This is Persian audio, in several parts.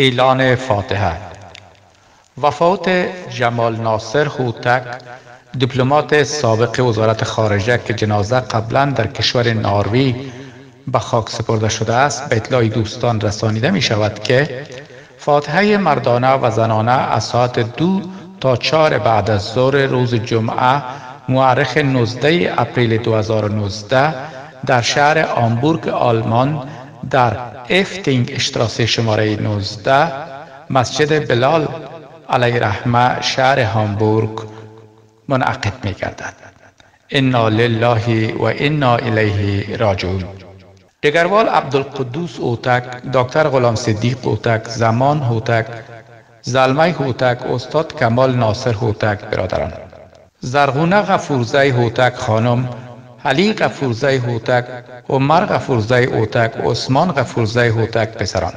اعلان فاتحه. وفات جمال ناصر هوتک دیپلمات سابق وزارت خارجه که جنازه قبلا در کشور ناروی به خاک سپرده شده است به اطلاع دوستان رسانیده می شود که فاتحه مردانه و زنانه از ساعت دو تا چهار بعد از ظهر روز جمعه مورخ 19 اپریل 2019 در شهر آمبورگ آلمان در افتینگ اشتراسه شماره 19 مسجد بلال علیه رحمه شهر هامبورگ منعقد می گردد انا لله و انا الیه راجعون. دگروال عبدالقدوس اوتک دکتر غلام صدیق اوتک زمان اوتک زلمه هوتک استاد کمال ناصر هوتک برادران. زرغونه غفورزی هوتک خانم علی غفورزی هوتک عمر غفورزی اوتک عثمان غفورزی هوتک پسران.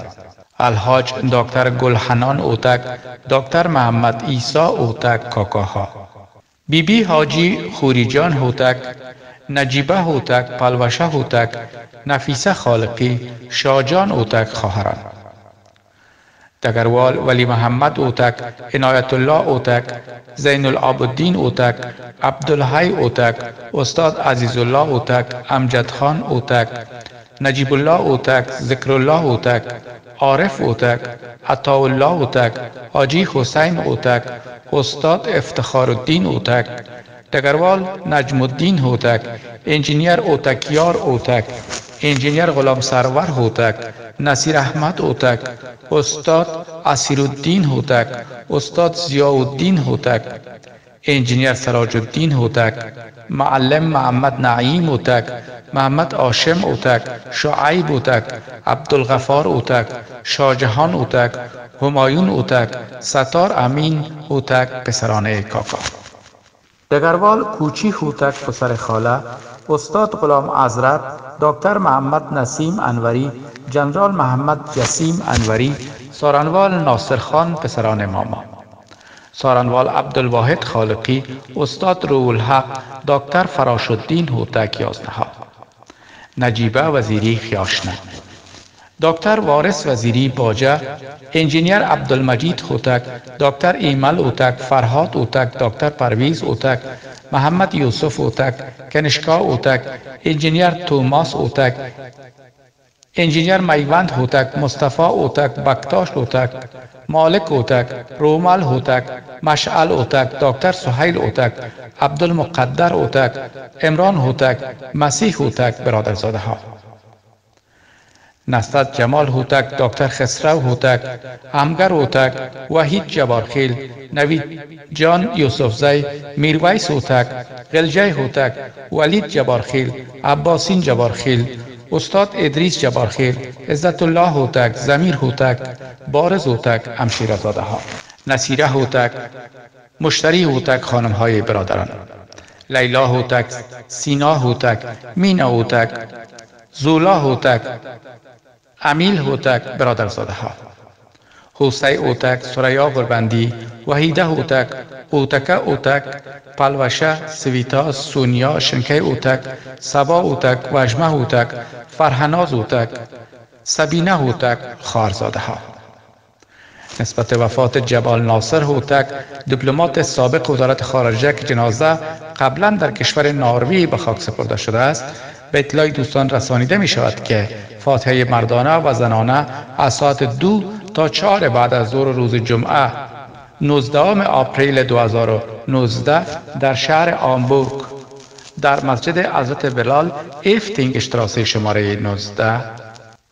الحاج دکتر گلحنان اوتک دکتر محمد عیسی اوتک کاکاها. بی بی حاجی خوریجان هوتک نجیبه هوتک پلوشه هوتک نفیسه خالقی شاجان اوتک خواهران. دگروال ولی محمد اوتک عنایت الله اوتک زین العابدین اوتک عبدالحی اوتک استاد عزیز الله اوتک امجد خان اوتک نجیب الله اوتک ذکر الله اوتک عارف اوتک عطا الله اوتک حاجی حسین اوتک استاد افتخار الدین اوتک دگروال نجم الدین هوتک انجینیر اوتکیار اوتک انجینیر غلام سرور هوتک نصیر احمد اوتک استاد اسیرالدین هوتک استاد الدین هوتک انجینیر سراج الدین هوتک معلم محمد نعیم اوتک محمد آشم اوتک شعیب اوتک عبدالغفار اوتک شاجهان اوتک همایون اوتک ستار امین اوتک پسرانه کاکا. دگروال کوچی هوتک پسر خاله استاد غلام ازرد دکتر محمد نسیم انوری جنرال محمد جسیم انوری سارنوال ناصر خان پسران ماما. سارنوال عبدالواحد خالقی استاد رو الحق دکتر فراش الدین هوتک یازده نجیبه وزیری خیاشنه دکتر وارث وزیری باجه انجینیر عبدالمجید خوتک دکتر ایمل اوتک فرهاد اوتک دکتر پرویز اوتک محمد یوسف اوتک کنشکا اوتک انجینیر توماس اوتک انجینیر میوند هوتک مصطفی اوتک بکتاش هوتک مالک اوتک رومال هوتک مشعل اوتک دکتر سهیل اوتک عبدالمقدر اوتک امران هوتک مسیح اوتک برادرزاده ها نستد جمال هوتک دکتر خسرو هوتک امگر هوتک وحید جبارخیل نوید جان یوسفزی میرویس هوتک غلجه هوتک ولید جبارخیل عباسین جبارخیل استاد ادریس جبارخیل عزت الله هوتک زمیر هوتک بارز هوتک امشیرزاده ها نصیره هوتک مشتری هوتک خانم های برادران. لیلا هوتک سینا هوتک مینا هوتک زولا هوتک امیل هوتک برادرزاده ها حوسی اوتک سریا گربندی وحیده اوتک اوتکه اوتک پلوشه سویتا سونیا شنکه اوتک سبا اوتک وجمه اوتک فرهناز اوتک سبینه اوتک خارزاده ها نسبت وفات جبال ناصر هوتک دیپلمات سابق وزارت خارجه که جنازه قبلا در کشور ناروی به خاک سپرده شده است به اطلاع دوستان رسانیده می شود که فاتحه مردانه و زنانه از ساعت دو تا چهار بعد از ظهر روز جمعه 19 آپریل 2019 در شهر هامبورگ در مسجد حضرت بلال افتینگ اشتراسه شماره 19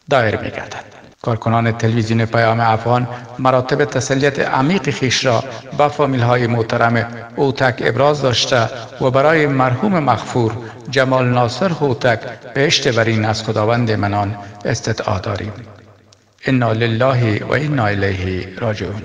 دایر می گردد. کارکنان تلویزیون پیام افغان مراتب تسلیت عمیق خویش را به فامیل های محترم اوتک ابراز داشته و برای مرحوم مغفور جمال ناصر هوتک بهشت برین از خداوند منان استدعا داریم. انا لله و انا الیه راجعون.